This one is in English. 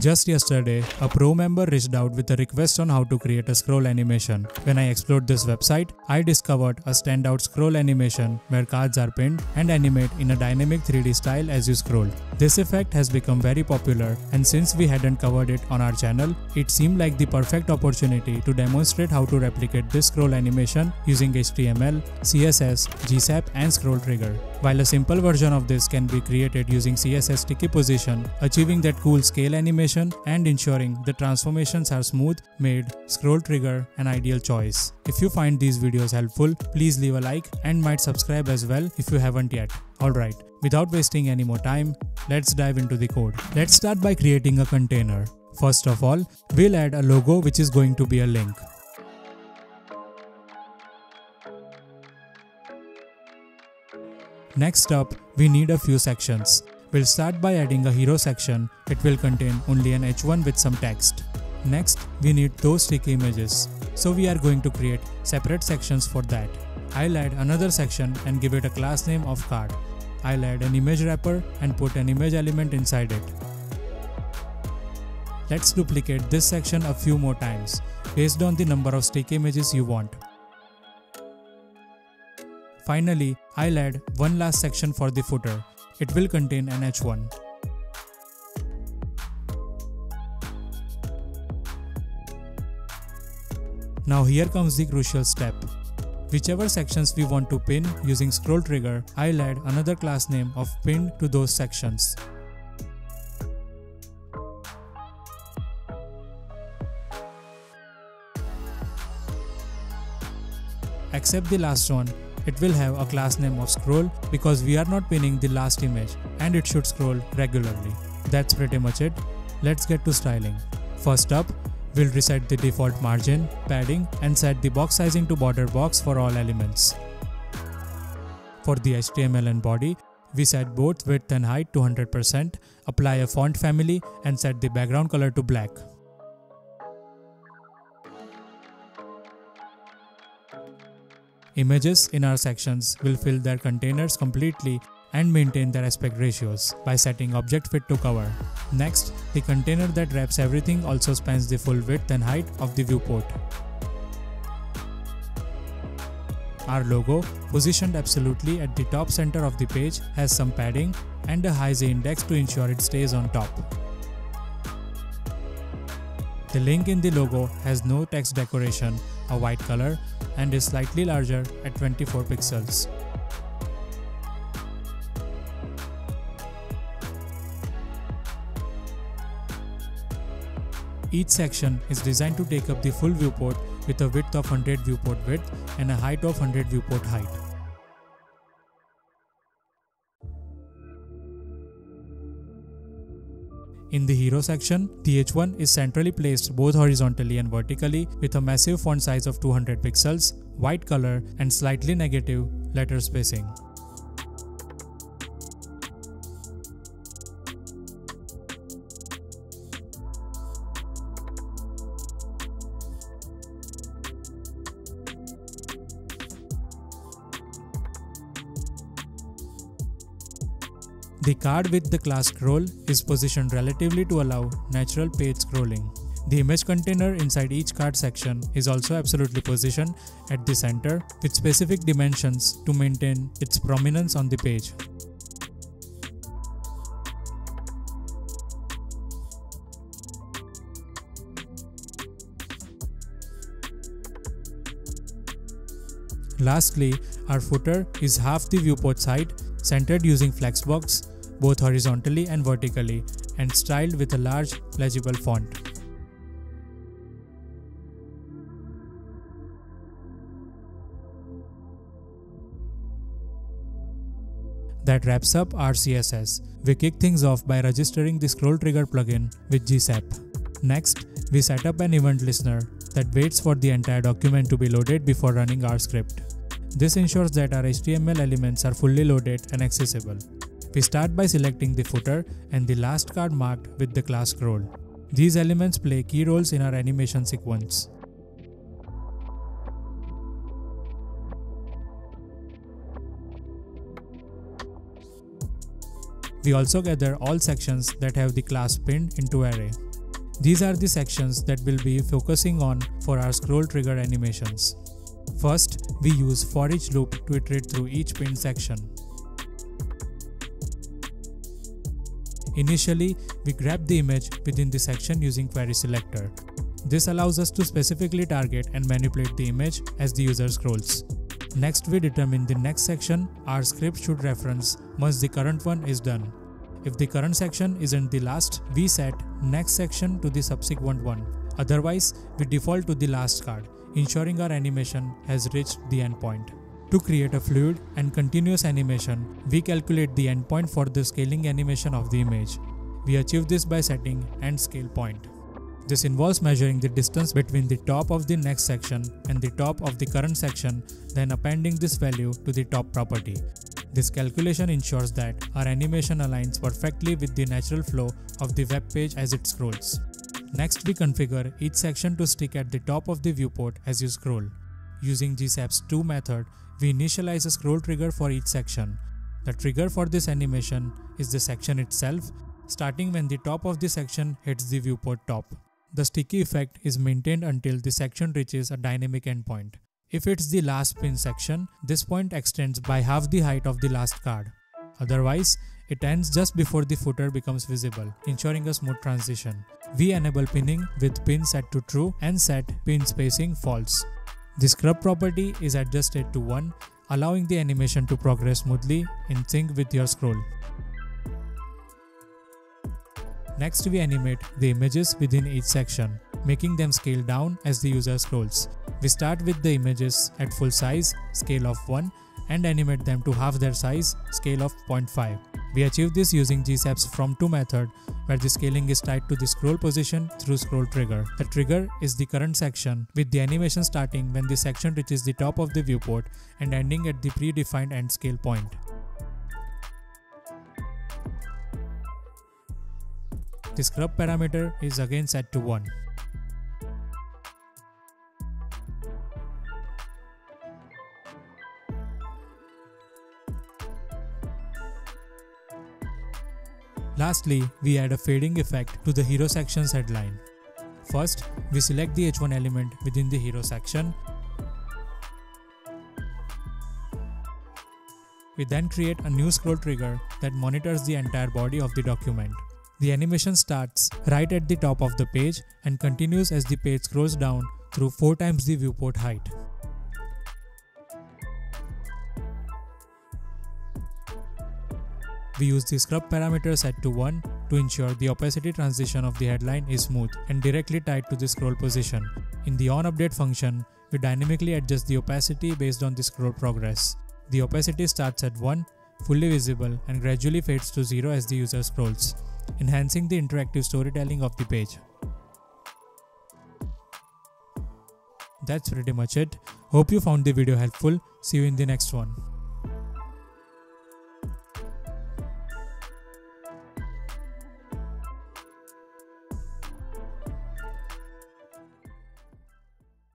Just yesterday, a pro member reached out with a request on how to create a scroll animation. When I explored this website, I discovered a standout scroll animation where cards are pinned and animate in a dynamic 3D style as you scroll. This effect has become very popular and since we hadn't covered it on our channel, it seemed like the perfect opportunity to demonstrate how to replicate this scroll animation using HTML, CSS, GSAP and ScrollTrigger. While a simple version of this can be created using CSS sticky position, achieving that cool scale animation and ensuring the transformations are smooth made ScrollTrigger an ideal choice. If you find these videos helpful, please leave a like and might subscribe as well if you haven't yet. Alright, without wasting any more time, let's dive into the code. Let's start by creating a container. First of all, we'll add a logo which is going to be a link. Next up, we need a few sections. We'll start by adding a hero section. It will contain only an h1 with some text. Next, we need those sticky images. So we are going to create separate sections for that. I'll add another section and give it a class name of card. I'll add an image wrapper and put an image element inside it. Let's duplicate this section a few more times based on the number of sticky images you want. Finally, I'll add one last section for the footer. It will contain an h1. Now here comes the crucial step. Whichever sections we want to pin using ScrollTrigger, I'll add another class name of pinned to those sections. Except the last one, it will have a class name of scroll because we are not pinning the last image and it should scroll regularly. That's pretty much it. Let's get to styling. First up, we'll reset the default margin, padding and set the box sizing to border box for all elements. For the HTML and body, we set both width and height to 100%, apply a font family and set the background color to black. Images in our sections will fill their containers completely and maintain their aspect ratios by setting object fit to cover. Next, the container that wraps everything also spans the full width and height of the viewport. Our logo, positioned absolutely at the top center of the page, has some padding and a high Z index to ensure it stays on top. The link in the logo has no text decoration, a white color, and is slightly larger at 24 pixels. Each section is designed to take up the full viewport with a width of 100 viewport width and a height of 100 viewport height. In the hero section, the H1 is centrally placed both horizontally and vertically with a massive font size of 200 pixels, white color and slightly negative letter spacing. The card with the class scroll is positioned relatively to allow natural page scrolling. The image container inside each card section is also absolutely positioned at the center with specific dimensions to maintain its prominence on the page. Lastly, our footer is half the viewport height centered using flexbox both horizontally and vertically and styled with a large legible font. That wraps up our CSS. We kick things off by registering the ScrollTrigger plugin with GSAP. Next, we set up an event listener that waits for the entire document to be loaded before running our script. This ensures that our HTML elements are fully loaded and accessible. We start by selecting the footer and the last card marked with the class scroll. These elements play key roles in our animation sequence. We also gather all sections that have the class pinned into array. These are the sections that we'll be focusing on for our ScrollTrigger animations. First, we use for each loop to iterate through each pinned section. Initially, we grab the image within the section using query selector. This allows us to specifically target and manipulate the image as the user scrolls. Next, we determine the next section our script should reference once the current one is done. If the current section isn't the last, we set next section to the subsequent one. Otherwise, we default to the last card, ensuring our animation has reached the endpoint. To create a fluid and continuous animation, we calculate the endpoint for the scaling animation of the image. We achieve this by setting end scale point. This involves measuring the distance between the top of the next section and the top of the current section, then appending this value to the top property. This calculation ensures that our animation aligns perfectly with the natural flow of the web page as it scrolls. Next, we configure each section to stick at the top of the viewport as you scroll. Using GSAP's to method, we initialize a ScrollTrigger for each section. The trigger for this animation is the section itself, starting when the top of the section hits the viewport top. The sticky effect is maintained until the section reaches a dynamic endpoint. If it's the last pin section, this point extends by half the height of the last card. Otherwise, it ends just before the footer becomes visible, ensuring a smooth transition. We enable pinning with pin set to true and set pin spacing false. The scrub property is adjusted to 1, allowing the animation to progress smoothly in sync with your scroll. Next we animate the images within each section, making them scale down as the user scrolls. We start with the images at full size, scale of 1 and animate them to half their size, scale of 0.5. We achieve this using GSAP's from to method where the scaling is tied to the scroll position through ScrollTrigger. The trigger is the current section with the animation starting when the section reaches the top of the viewport and ending at the predefined end scale point. The scrub parameter is again set to 1. Lastly, we add a fading effect to the hero section's headline. First, we select the H1 element within the hero section. We then create a new ScrollTrigger that monitors the entire body of the document. The animation starts right at the top of the page and continues as the page scrolls down through 4 times the viewport height. We use the scrub parameter set to 1 to ensure the opacity transition of the headline is smooth and directly tied to the scroll position. In the onUpdate function, we dynamically adjust the opacity based on the scroll progress. The opacity starts at 1, fully visible and gradually fades to 0 as the user scrolls enhancing the interactive storytelling of the page. That's pretty much it. Hope you found the video helpful. See you in the next one.